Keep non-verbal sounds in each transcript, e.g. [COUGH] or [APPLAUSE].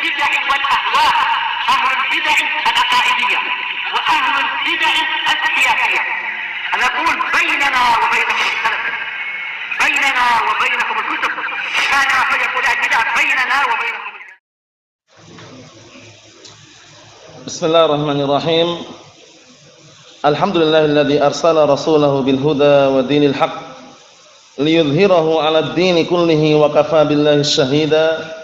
البدع والأهواء أهل البدع العقائدية وأهل البدع السياسية. أنا أقول بيننا وبينكم السلف بيننا وبينكم الكتب. كان فيقول البدع بيننا وبينكم بسم الله الرحمن الرحيم. الحمد لله الذي أرسل رسوله بالهدى ودين الحق ليظهره على الدين كله وكفى بالله الشهيدا.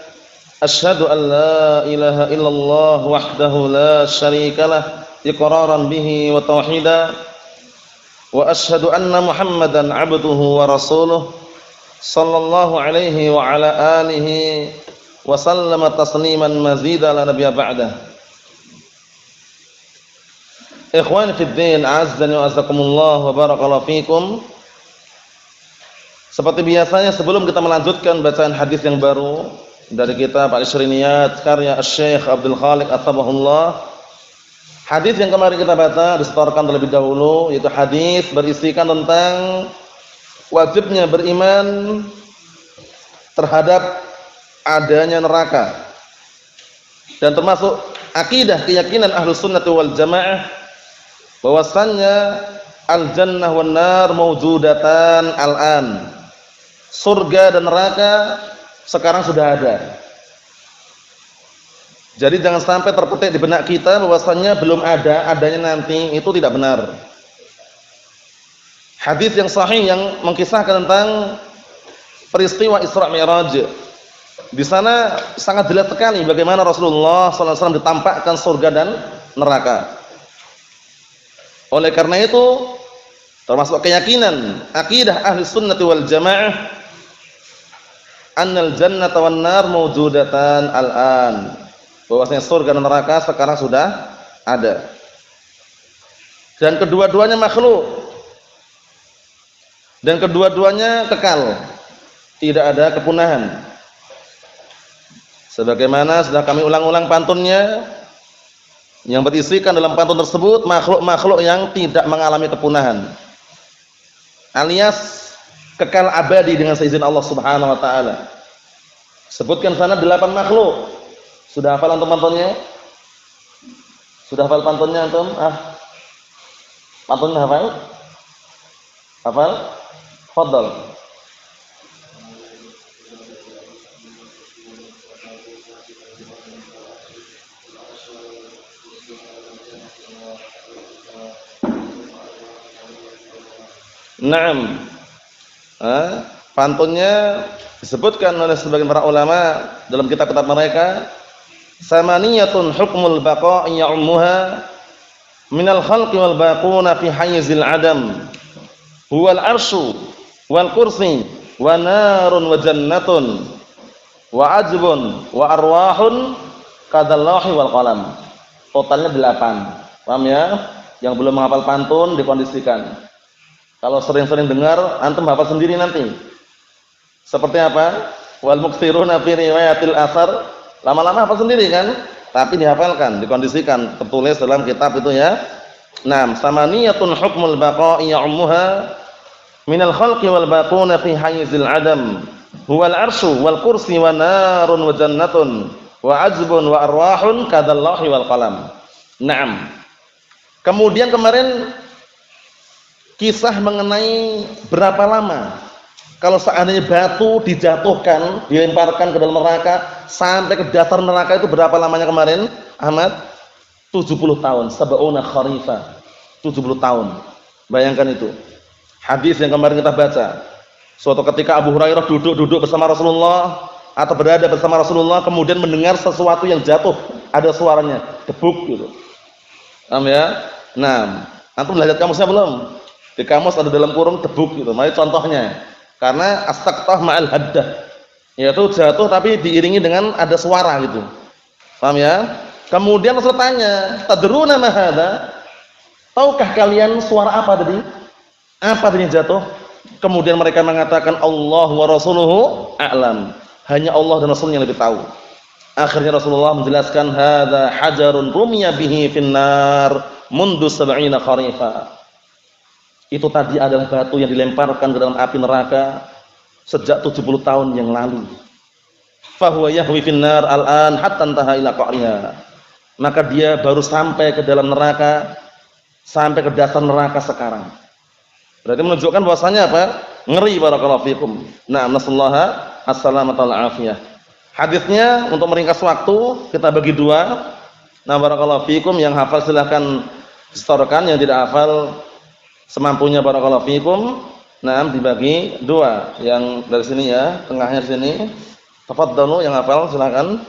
Ashhadu an la ilaha illallah wahdahu la syarikalah iqraran bihi wa tauhida wa ashhadu anna Muhammadan abduhu wa rasuluh sallallahu alaihi wa ala alihi wa sallama tasliman mazida la nabiyya ba'da. Ikhwani fi din azzani wa azzakumullah wa barakallahu fikum. Seperti biasanya sebelum kita melanjutkan bacaan hadis yang baru dari kitab Al-Isriniyat karya Syekh Abdul Khaliq At-Tabahullah. Hadis yang kemarin kita baca disetorkan terlebih dahulu yaitu hadis berisikan tentang wajibnya beriman terhadap adanya neraka dan termasuk akidah keyakinan ahlu sunnah wal jamaah bahwasannya al-jannah wan nar mawjudatan al-an. Surga dan neraka sekarang sudah ada. Jadi jangan sampai terpetik di benak kita bahwasannya belum ada, adanya nanti itu tidak benar. Hadis yang sahih yang mengkisahkan tentang peristiwa Isra Mi'raj. Di sana sangat jelas sekali bagaimana Rasulullah SAW ditampakkan surga dan neraka. Oleh karena itu termasuk keyakinan akidah ahli sunnati wal jamaah annal jannata wan nar mawjudatan al-an. Bahwasanya surga dan neraka sekarang sudah ada. Dan kedua-duanya makhluk. Dan kedua-duanya kekal. Tidak ada kepunahan. Sebagaimana sudah kami ulang-ulang pantunnya, yang berisikan dalam pantun tersebut makhluk-makhluk yang tidak mengalami kepunahan. Alias kekal abadi dengan seizin Allah Subhanahu wa taala. Sebutkan sana delapan makhluk. Sudah hafal antum pantunnya? Sudah hafal pantunnya antum? Ah. Pantunnya hafal? Hafal? Fadal. Naam. Pantunnya disebutkan oleh sebagian para ulama dalam kitab-kitab mereka samaniyatun hukmul baqa'i ya'ummuha minal khalqi wal baquna fi hayzil adam. Huwal arsyu wal kursi wa narun wa jannatun wa ajbun wa arwahun kadallahi wal qalam. Totalnya delapan. Paham ya? Yang belum menghafal pantun dikondisikan kalau sering-sering dengar, antum hafal sendiri nanti. Seperti apa? Wal muktsiruna fi riwayatil asar, lama-lama hafal sendiri kan? Tapi dihafalkan, dikondisikan, tertulis dalam kitab itu ya. Naam, samaniyatun hukmul baqa'i ya'ummuha minal khalqi wal baquna fi hayzil adam. Huwal arsyu wal kursi wa narun wa jannatun wa ajbun wa arwahun kadallahi wal qalam. Naam. Kemudian kemarin kisah mengenai berapa lama kalau seandainya batu dijatuhkan, dilemparkan ke dalam neraka sampai ke dasar neraka itu berapa lamanya kemarin? Ahmad 70 tahun, sab'una kharifa. 70 tahun. Bayangkan itu. Hadis yang kemarin kita baca. Suatu ketika Abu Hurairah duduk-duduk bersama Rasulullah atau berada bersama Rasulullah kemudian mendengar sesuatu yang jatuh, ada suaranya, debuk gitu. Paham ya? Nah, antum lihat kamusnya belum? Di kamus ada dalam kurung debuk gitu. Mari contohnya. Karena astaqtah ma'al haddah. Yaitu jatuh tapi diiringi dengan ada suara gitu. Paham ya? Kemudian Rasul tanya, "Tadruna ma hadza?" Tahukah kalian suara apa tadi? Apa tadi jatuh? Kemudian mereka mengatakan Allah wa rasuluhu a'lam. Hanya Allah dan Rasulnya lebih tahu. Akhirnya Rasulullah menjelaskan hadza hajarun rumiya bihi finnar mundu sab'ina kharifa. Itu tadi adalah batu yang dilemparkan ke dalam api neraka sejak 70 tahun yang lalu. fahuwa yahwi finnar al-an ila qa'riha. Maka dia baru sampai ke dalam neraka sampai ke dasar neraka sekarang. Berarti menunjukkan bahwasanya apa? Ngeri barakallahu fikum. Nah, nasallaha as-salamata wal afiyah. Hadisnya untuk meringkas waktu kita bagi dua. Nah, barakallahu fikum yang hafal silahkan setorkan, yang tidak hafal semampunya barakallahu fikum. Nah, dibagi dua. Yang dari sini ya, tengahnya di sini. Tafadhalu yang hafal silakan.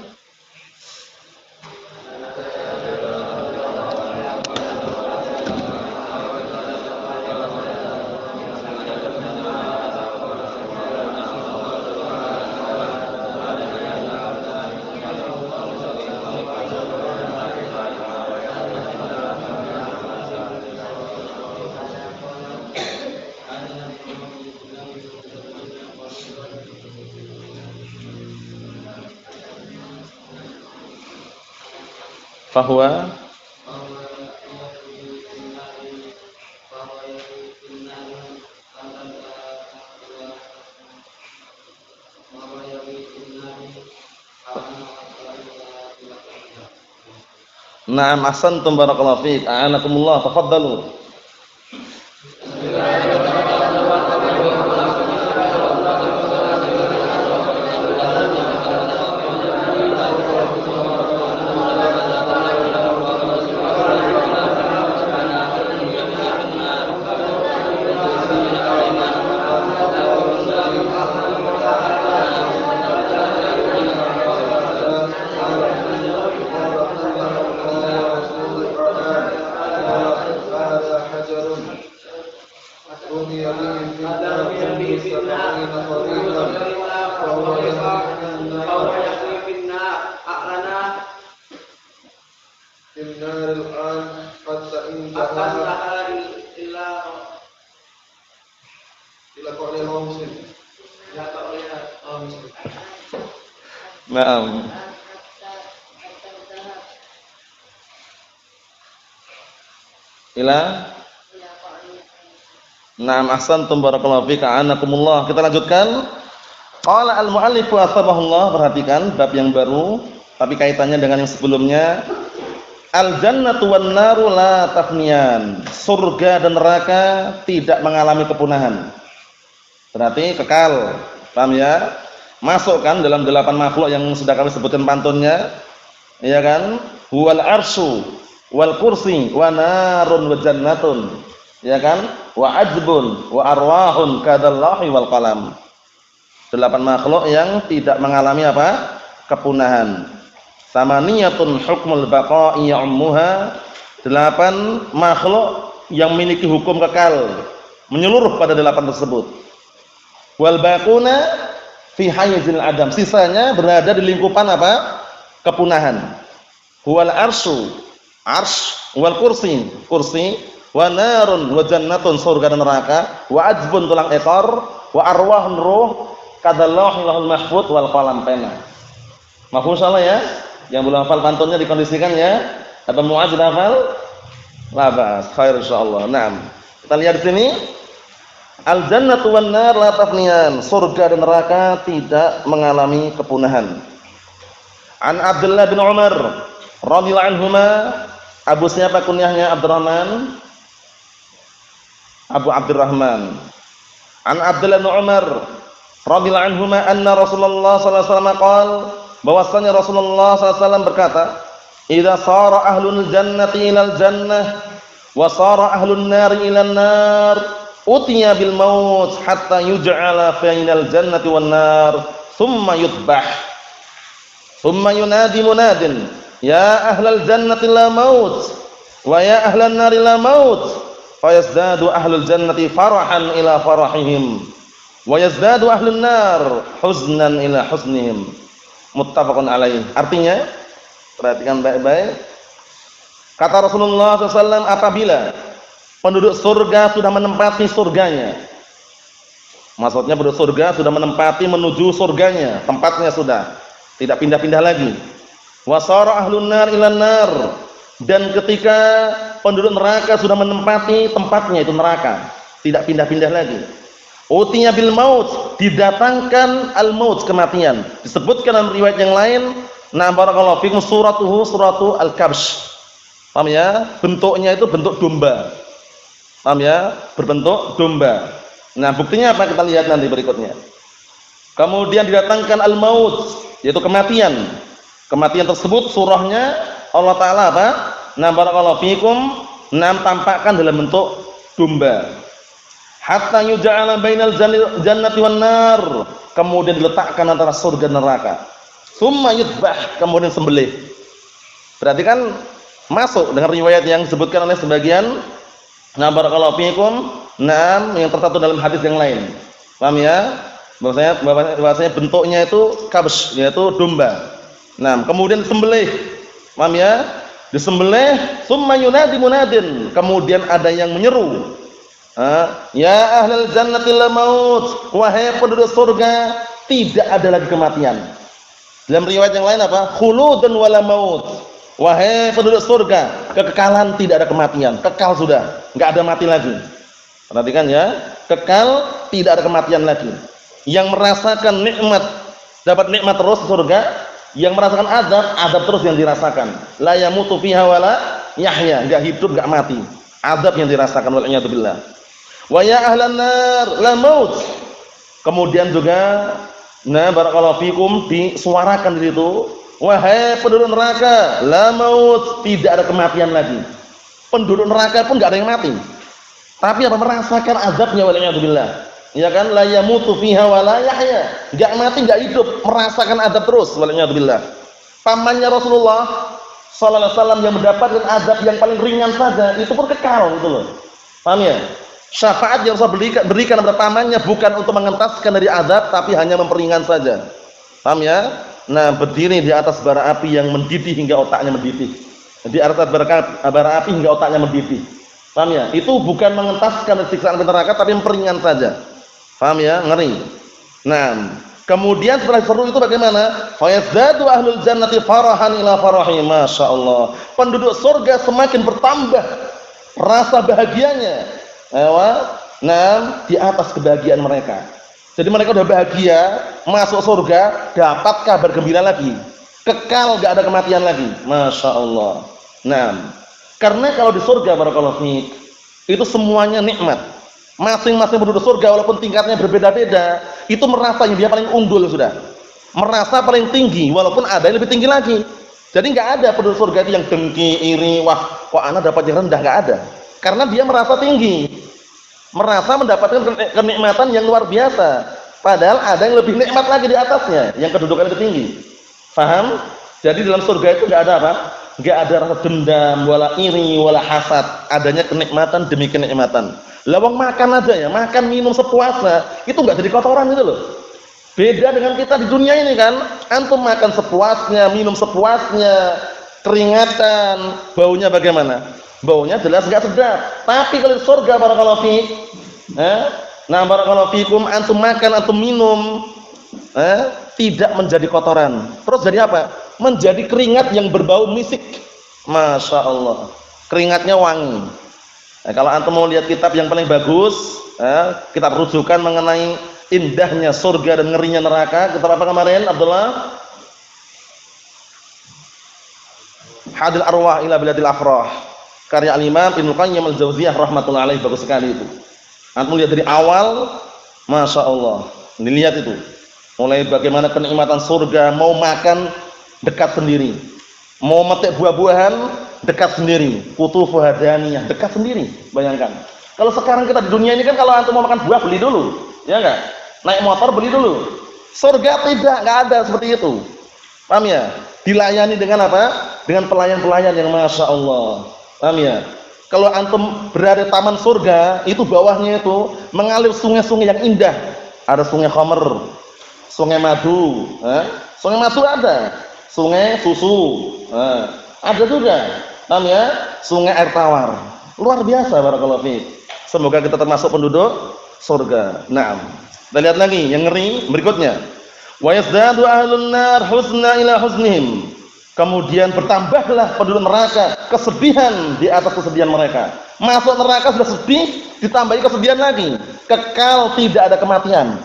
Fahuwa Naam ahsantum barakallahu fiik. A'anakumullah. Tafaddalu. Naam. Ila Naam ahsantum barakallahu fika anakumullah. Kita lanjutkan. Qala al-muallif wasabahullah perhatikan bab yang baru tapi kaitannya dengan yang sebelumnya. Al-jannatu wan naru la tafniyan. Surga dan neraka tidak mengalami kepunahan. Berarti kekal. Paham ya? Masukkan dalam delapan makhluk yang sudah kami sebutkan pantunnya. Iya kan? Huwal arsyu wal kursi wa narun wa jannatun. Ya kan? Wa ajbun wa arwahun kadallahi wal qalam. Delapan makhluk yang tidak mengalami apa? kepunahan. Samaniyatun hukmul baqa'i ya'ummuha. Delapan makhluk yang memiliki hukum kekal menyeluruh pada delapan tersebut. Wal baquna fi hayzil adam. Sisanya berada di lingkupan apa? kepunahan. Huwal arsyu, arsy wal kursi, kursi wa narun wa jannatun surga dan neraka wa ajbun tulang ekor wa arwahun ruh lahul mahfud wal qalam pena. Mafhum salah ya? Yang belum hafal pantunnya dikondisikan ya. Apa Muaz sudah hafal? Labas, khair insyaallah. Naam. Kita lihat di sini. Al jannatu wan nar la tafniyan. Surga dan neraka tidak mengalami kepunahan. An Abdullah bin Umar radhiyallahu anhuma Abu siapa kunyahnya Abdurrahman? Abu Abdurrahman. An Abdullah bin Umar radhiyallahu anhuma anna Rasulullah sallallahu alaihi wasallam qaal bahwasanya Rasulullah wasallam berkata, "Idza sara ahlul jannati ilal jannah wa sara ahlun nari ilan nar, utiya bil maut hatta yuj'ala bainal jannati wan nar, thumma yutbah." Thumma yunadi munadin, "Ya ahlal jannati la maut wa ya ahlan nari la maut." Fayazdadu ahlul jannati farahan ila farahihim wa yazdadu ahlun nar huznan ila huznihim. Muttafaqun alaih. Artinya, perhatikan baik-baik. Kata Rasulullah SAW apabila penduduk surga sudah menempati surganya. Maksudnya penduduk surga sudah menempati menuju surganya, tempatnya sudah. Tidak pindah-pindah lagi. Wasara ahlun nar ilan nar. Dan ketika penduduk neraka sudah menempati tempatnya itu neraka, tidak pindah-pindah lagi. Utiya bil maut, didatangkan al maut kematian. Disebutkan dalam riwayat yang lain, nah barakallahu fikum suratuhu suratu al kabsh. Paham ya? Bentuknya itu bentuk domba. Paham ya? Berbentuk domba. Nah, buktinya apa kita lihat nanti berikutnya. Kemudian didatangkan al maut, yaitu kematian. Kematian tersebut surahnya Allah taala apa? Nah barakallahu fikum, nah tampakkan dalam bentuk domba hatta yuj'ala bainal jannati wan nar. Kemudian diletakkan antara surga dan neraka. Summa yudbah kemudian sembelih. Berarti kan masuk dengan riwayat yang disebutkan oleh sebagian. Nah barakallahu fikum nam yang tertentu dalam hadis yang lain. Paham ya? Bahwasanya bahwasanya bentuknya itu kabs yaitu domba. Nah kemudian sembelih. Paham ya? Disembelih summa yunadi munadin. Kemudian ada yang menyeru Ya ahlal jannati la maut. Wahai penduduk surga, tidak ada lagi kematian. Dalam riwayat yang lain apa? Khuludun wala maut. Wahai penduduk surga, kekekalan tidak ada kematian. Kekal sudah, enggak ada mati lagi. Perhatikan ya, kekal tidak ada kematian lagi. Yang merasakan nikmat dapat nikmat terus surga, yang merasakan azab, azab terus yang dirasakan. La yamutu fiha wala yahya, enggak hidup, enggak mati. Azab yang dirasakan wal billah. Wa ya ahlan nar la maut. Kemudian juga nah barakallahu fikum disuarakan di situ, wahai penduduk neraka, la maut, tidak ada kematian lagi. Penduduk neraka pun enggak ada yang mati. Tapi apa merasakan azabnya waliyadzubillah. Ya kan la yamutu fiha wa la yahya. Enggak mati, enggak hidup, merasakan azab terus waliyadzubillah. Pamannya Rasulullah sallallahu alaihi wasallam yang mendapatkan azab yang paling ringan saja, itu pun kekal gitu loh. Paham ya? Syafaat yang Rasul berikan, berikan kepada pamannya bukan untuk mengentaskan dari azab tapi hanya memperingan saja. Paham ya? Nah, berdiri di atas bara api yang mendidih hingga otaknya mendidih. Di atas bara, bara api hingga otaknya mendidih. Paham ya? Itu bukan mengentaskan dari siksaan neraka tapi memperingan saja. Paham ya? Ngeri. Nah, kemudian setelah seru itu bagaimana? Fayazdadu ahlul jannati farahan ila farahi. Masyaallah. Penduduk surga semakin bertambah rasa bahagianya Ewa, nah di atas kebahagiaan mereka. Jadi mereka sudah bahagia, masuk surga, dapat kabar gembira lagi. Kekal gak ada kematian lagi. Masya Allah. Nah, karena kalau di surga barakallahu itu semuanya nikmat. Masing-masing penduduk surga walaupun tingkatnya berbeda-beda, itu merasa yang dia paling unggul sudah. Merasa paling tinggi walaupun ada yang lebih tinggi lagi. Jadi nggak ada penduduk surga itu yang dengki, iri, wah kok anak dapat yang rendah nggak ada. Karena dia merasa tinggi. Merasa mendapatkan kenikmatan yang luar biasa. Padahal ada yang lebih nikmat lagi di atasnya, yang kedudukan lebih tinggi. Faham? Jadi dalam surga itu enggak ada apa? Enggak ada rasa dendam, wala iri, wala hasad. Adanya kenikmatan demi kenikmatan. Lawang makan aja ya, makan minum sepuasnya, itu enggak jadi kotoran itu loh. Beda dengan kita di dunia ini kan, antum makan sepuasnya, minum sepuasnya, keringatan, baunya bagaimana? Baunya jelas enggak sedap. Tapi kalau di surga barakallahu fi, eh? Nah, barakallahu fikum antum makan antum minum eh? tidak menjadi kotoran. Terus jadi apa? Menjadi keringat yang berbau misik. Masya Allah. Keringatnya wangi. Nah, kalau antum mau lihat kitab yang paling bagus, eh, kitab rujukan mengenai indahnya surga dan ngerinya neraka, kitab apa kemarin Abdullah? Hadil arwah ila biladil afrah karya al-Imam Ibnu Qayyim al-Jauziyah rahimatullah alaihi bagus sekali itu. Antum lihat dari awal, masya Allah. Dilihat itu. Mulai bagaimana kenikmatan surga, mau makan dekat sendiri. Mau metik buah-buahan dekat sendiri. Kutufu hadaniyah dekat sendiri. Bayangkan. Kalau sekarang kita di dunia ini kan kalau antum mau makan buah beli dulu, ya enggak? Naik motor beli dulu. Surga tidak, enggak ada seperti itu. Paham ya? Dilayani dengan apa? Dengan pelayan-pelayan yang masya Allah Paham ya? Kalau antum berada di taman surga, itu bawahnya itu mengalir sungai-sungai yang indah. Ada sungai khamr, sungai madu, eh? sungai madu ada, sungai susu, eh? ada juga. Paham ya? Sungai air tawar. Luar biasa barakallahu fiik. Semoga kita termasuk penduduk surga. Naam. Kita lihat lagi yang ngeri berikutnya. Wa yazdadu ahlun nar husna ila husnihim. Kemudian bertambahlah penduduk neraka kesedihan di atas kesedihan mereka. Masuk neraka sudah sedih, ditambahi kesedihan lagi. Kekal tidak ada kematian.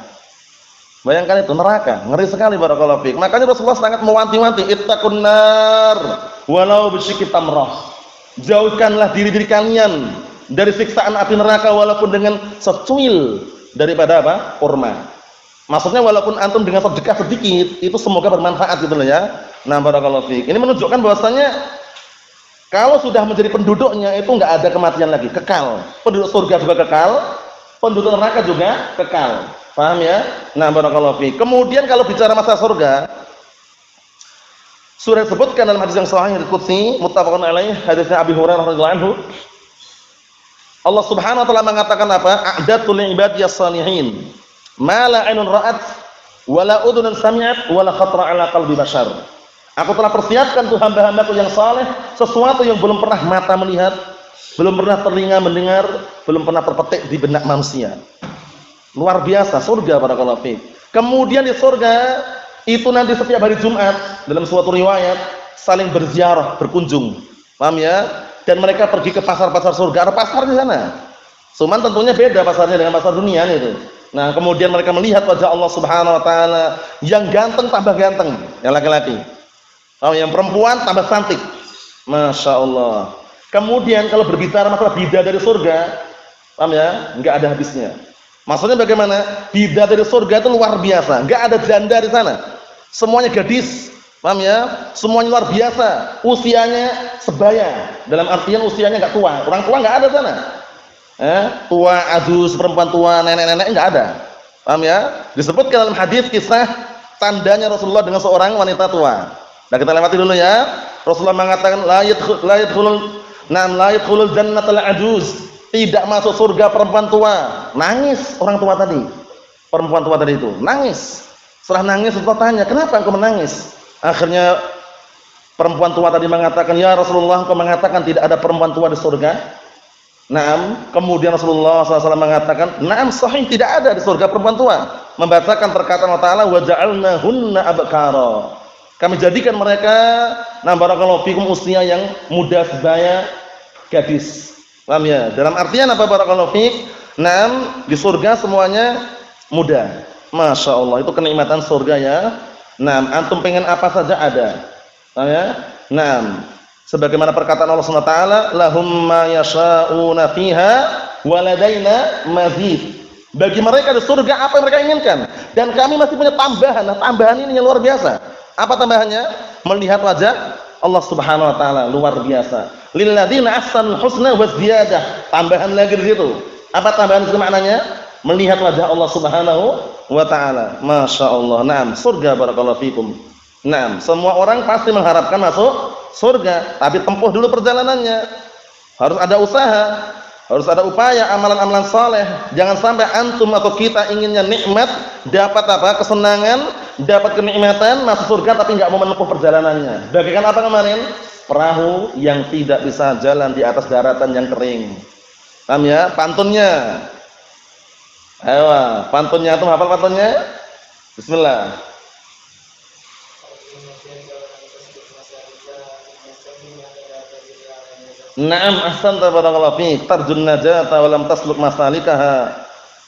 Bayangkan itu neraka, ngeri sekali barakallahu fiik. Makanya Rasulullah sangat mewanti-wanti, ittaqun nar walau bisyikki tamrah. Jauhkanlah diri-diri kalian dari siksaan api neraka walaupun dengan secuil daripada apa? kurma. Maksudnya walaupun antum dengan sedekah sedikit, itu semoga bermanfaat gitu loh ya. Nah, barakallahu fiik. Ini menunjukkan bahwasanya kalau sudah menjadi penduduknya itu enggak ada kematian lagi, kekal. Penduduk surga juga kekal, penduduk neraka juga kekal. Paham ya? Nah, barakallahu fiik. Kemudian kalau bicara masa surga, surah sebutkan dalam hadis yang sahih dari Qudsi, muttafaqun alaih, hadisnya Abi Hurairah radhiyallahu anhu. Allah Subhanahu wa taala mengatakan apa? A'datul ibadiyas salihin. Ma la ra'at wala udhunun sami'at wala khatara 'ala qalbi bashar. Aku telah persiapkan tuh hamba-hambaku yang saleh sesuatu yang belum pernah mata melihat, belum pernah telinga mendengar, belum pernah terpetik di benak manusia. Luar biasa surga para fiik. Kemudian di surga itu nanti setiap hari Jumat dalam suatu riwayat saling berziarah, berkunjung. Paham ya? Dan mereka pergi ke pasar-pasar surga, ada pasar di sana. Cuman tentunya beda pasarnya dengan pasar dunia itu. Nah, kemudian mereka melihat wajah Allah Subhanahu wa taala yang ganteng tambah ganteng, yang laki-laki. Oh, yang perempuan tambah cantik. Masya Allah. Kemudian kalau berbicara masalah bidadari surga, paham ya? Enggak ada habisnya. Maksudnya bagaimana? Bidadari surga itu luar biasa. Enggak ada janda di sana. Semuanya gadis. Paham ya? Semuanya luar biasa. Usianya sebaya. Dalam artian usianya enggak tua. Orang tua enggak ada sana. Eh, tua, adus, perempuan tua, nenek-nenek enggak ada. Paham ya? Disebutkan dalam hadis kisah tandanya Rasulullah dengan seorang wanita tua. Nah, kita lewati dulu ya. Rasulullah mengatakan la yadkhul la yadkhulul nam la yadkhulul jannatal ajuz. Tidak masuk surga perempuan tua. Nangis orang tua tadi. Perempuan tua tadi itu nangis. Setelah nangis Rasulullah tanya, "Kenapa engkau menangis?" Akhirnya perempuan tua tadi mengatakan, "Ya Rasulullah, engkau mengatakan tidak ada perempuan tua di surga." Naam, kemudian Rasulullah SAW mengatakan, "Naam, sahih tidak ada di surga perempuan tua." Membacakan perkataan Allah Taala, "Wa ja'alnahunna abkara." Kami jadikan mereka nah barakallahu fikum usia yang muda sebaya gadis. Paham ya? Dalam artian apa barakallahu fik? Naam, di surga semuanya muda. Masya Allah, itu kenikmatan surga ya. Naam, antum pengen apa saja ada. Paham ya? Naam. Sebagaimana perkataan Allah Subhanahu wa taala, lahum ma yasha'una fiha waladaina mazid. Bagi mereka di surga apa yang mereka inginkan dan kami masih punya tambahan. Nah, tambahan ini yang luar biasa. Apa tambahannya? Melihat wajah Allah Subhanahu wa taala luar biasa. Lilladzina ahsanul husna wa ziyadah. Tambahan lagi di situ. Apa tambahan itu maknanya? Melihat wajah Allah Subhanahu wa taala. Masya Allah. Naam, surga barakallahu fikum. Naam, semua orang pasti mengharapkan masuk surga, tapi tempuh dulu perjalanannya. Harus ada usaha. Harus ada upaya amalan-amalan saleh. Jangan sampai antum atau kita inginnya nikmat, dapat apa? kesenangan, dapat kenikmatan, masuk surga tapi enggak mau menempuh perjalanannya. Bagaikan apa kemarin? Perahu yang tidak bisa jalan di atas daratan yang kering. Paham ya? Pantunnya. Ayo, pantunnya itu hafal pantunnya? Bismillah. Naam ahsanta barakallahu fiik. Tarjun najata wa lam tasluk masalikaha.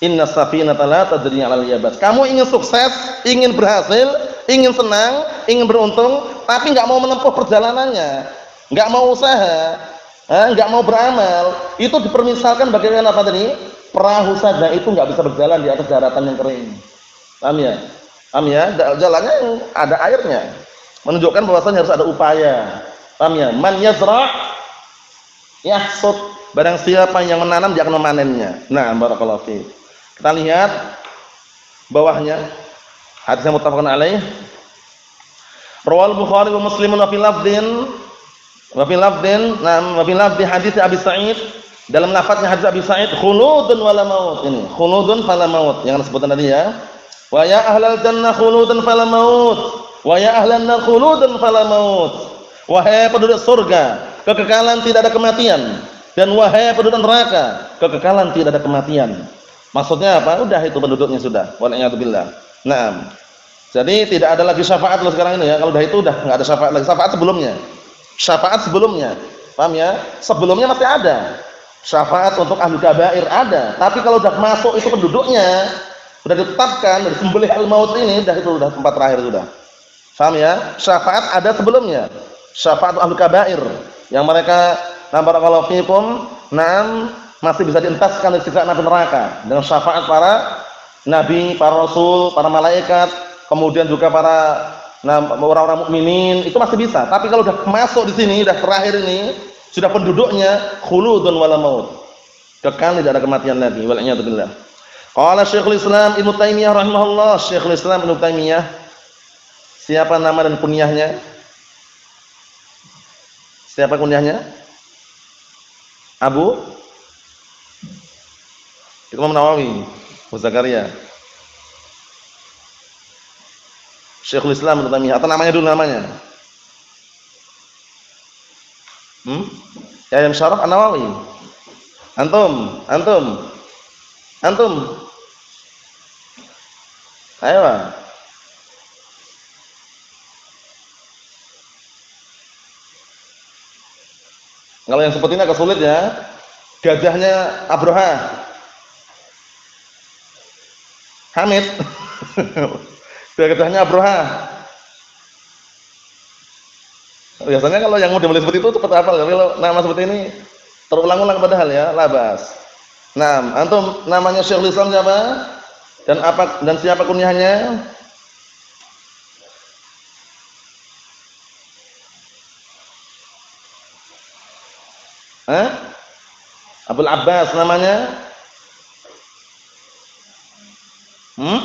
Inna safinata la tadri 'alal yabas. Kamu ingin sukses, ingin berhasil, ingin senang, ingin beruntung, tapi enggak mau menempuh perjalanannya. Enggak mau usaha, enggak mau beramal. Itu dipermisalkan bagaimana apa tadi? Perahu saja itu enggak bisa berjalan di atas daratan yang kering. Paham ya? Paham ya? Jalannya ada airnya. Menunjukkan bahwasanya harus ada upaya. Paham ya? Man yazra' yahsud barang siapa yang menanam dia akan memanennya nah barakallahu fi kita lihat bawahnya. Hadis yang muttafaqun alaih. Rawal bukhari wa muslim wa fi lafdin wa fi lafdin nah wa fi lafdi hadis Abi Sa'id. Dalam lafaznya hadis Abi Sa'id khuludun wala maut. Ini khuludun fala maut. Yang disebutkan tadi ya. Wa ya ahlal jannah khuludun fala maut. Wa ya ahlan nar khuludun fala maut. Wahai penduduk surga kekekalan tidak ada kematian. Dan wahai penduduk neraka, kekekalan tidak ada kematian. Maksudnya apa? Udah itu penduduknya sudah. Waliyadzubillah. Naam. Jadi tidak ada lagi syafaat loh sekarang ini ya. Kalau udah itu udah nggak ada syafaat lagi. Syafaat sebelumnya. Syafaat sebelumnya. Paham ya? Sebelumnya masih ada. Syafaat untuk ahli kabair ada. Tapi kalau udah masuk itu penduduknya, udah ditetapkan dari sembelih al-maut ini udah itu udah tempat terakhir sudah. Paham ya? Syafaat ada sebelumnya. Syafaat ahli kabair yang mereka nampak kalau fikum, nam masih bisa dientaskan dari siksa neraka dengan syafaat para nabi, para rasul, para malaikat, kemudian juga para nah, orang-orang mukminin itu masih bisa. Tapi kalau sudah masuk di sini, sudah terakhir ini, sudah penduduknya khuludun wala maut. Kekal tidak ada kematian lagi. Wal'iyadu billah. Qala Syekhul Islam Ibnu Taimiyah rahimahullah, Syekhul Islam Ibnu Taimiyah. Siapa nama dan kunyahnya? Siapa kunyahnya? Abu Imam Nawawi, Abu Zakaria. Syekhul Islam Ibnu Taimiyah atau namanya dulu namanya? Hmm? Ya yang Syaraf An-Nawawi. Antum, antum. Antum. Ayo. Kalau yang seperti ini agak sulit ya. Gajahnya Abroha. Hamid. Gajahnya Abroha. Biasanya kalau yang model seperti itu cepat hafal, tapi kalau nama seperti ini terulang-ulang padahal ya, labas. Nah, antum namanya Syekhul Islam siapa? Dan apa dan siapa kunyahnya? Hah? Abdul Abbas namanya? Hmm?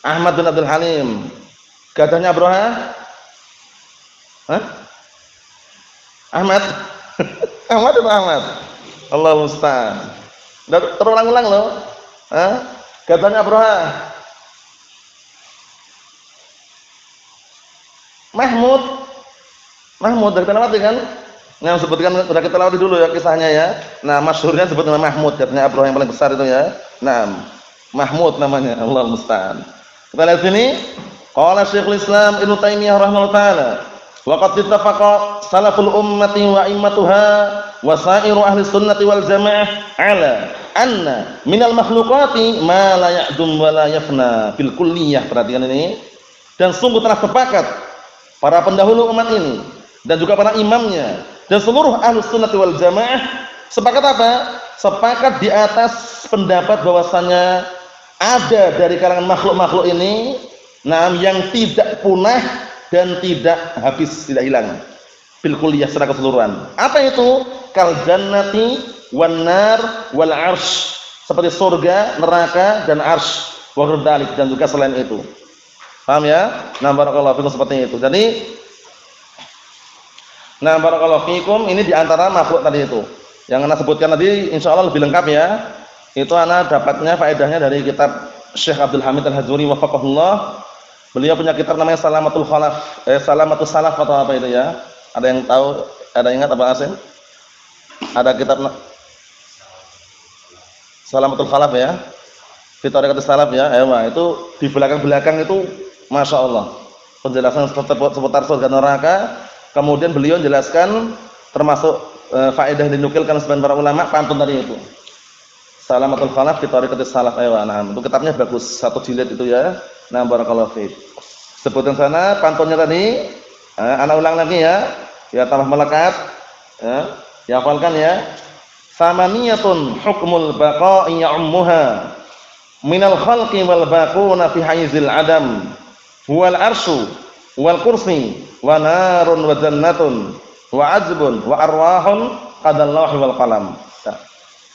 Ahmad bin Abdul Halim. Gadahnya Abroha? Hah? Ahmad? [LAUGHS] Ahmad atau Ahmad? Allah musta'an. Terulang-ulang loh. Hah? Gadahnya Abroha? Mahmud. Mahmud dari Tanawati kan? Nah, sebutkan sudah kita lewati dulu ya kisahnya ya. Nah, masyhurnya sebut nama Mahmud, katanya Abroha yang paling besar itu ya. Nah, Mahmud namanya. Allah musta'an. Kita lihat sini. Qala Syekhul Islam Ibnu Taimiyah rahimahullah taala, wa qad ittafaqa salaful ummati wa immatuha wa sa'iru ahli sunnati wal jamaah ala anna minal makhluqati ma la ya'dum wa la yafna bil kulliyah. Perhatikan ini. Dan sungguh telah sepakat para pendahulu umat ini dan juga para imamnya dan seluruh ahli sunnati wal jamaah sepakat apa? Sepakat di atas pendapat bahwasanya ada dari kalangan makhluk-makhluk ini nah yang tidak punah dan tidak habis tidak hilang. Bil kulliyah secara keseluruhan. Apa itu? Kal jannati wan wal arsh. Seperti surga neraka dan arsh. Wa dalik dan juga selain itu. Paham ya? Nah barakallahu fikum seperti itu. Jadi nah barakallahu fikum ini di antara makhluk tadi itu. Yang anda sebutkan tadi insyaallah lebih lengkap ya itu anak dapatnya faedahnya dari kitab Syekh Abdul Hamid Al-Hazuri wafaqahullah. Beliau punya kitab namanya Salamatul Khalaf, eh Salamatul Salaf atau apa itu ya? Ada yang tahu? Ada yang ingat apa Asim? Ada kitab Salamatul Khalaf ya? Fitrikatus Salaf ya. Eh, itu di belakang-belakang itu Masya Allah. Penjelasan seputar surga neraka. Kemudian beliau jelaskan termasuk e, faedah dinukilkan sebagian para ulama pantun tadi itu. Salamatul Khalaf fi Tariqatis Salaf ayo nah itu kitabnya bagus. Satu jilid itu ya. Nah barakallahu fiik. Sebutan sana pantunnya tadi. Eh, anak ulang lagi ya. Ya tambah melekat. Ya ya hafalkan ya. Samaniyatun hukmul baqa'i ya'ummuha minal khalqi wal baquna fi hayzil adam wal arsyu wal kursi wa narun wa jannatun wa azbun wa arwahun qadallahu wal qalam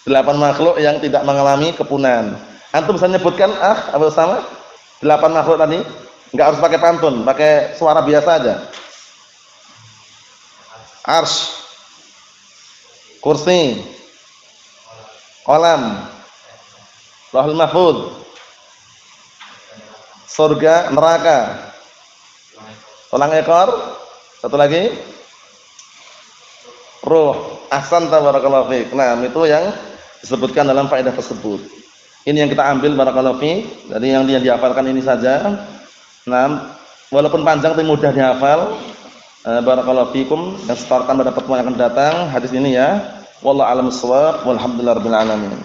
Delapan makhluk yang tidak mengalami kepunahan. Antum bisa nyebutkan ah apa sama? Delapan makhluk tadi? Enggak harus pakai pantun, pakai suara biasa aja. Ars, kursi, kolam, lahul mahfud, surga, neraka, tulang ekor, satu lagi, ruh. Ahsan tabarakallahu fiik. Nah, itu yang disebutkan dalam faedah tersebut. Ini yang kita ambil barakallahu fi. Jadi yang dia dihafalkan ini saja. Nah, walaupun panjang tapi mudah dihafal. Eh, barakallahu fikum yang setorkan pada pertemuan yang akan datang hadis ini ya. Wallahu a'lam bissawab. Walhamdulillahirabbil alamin.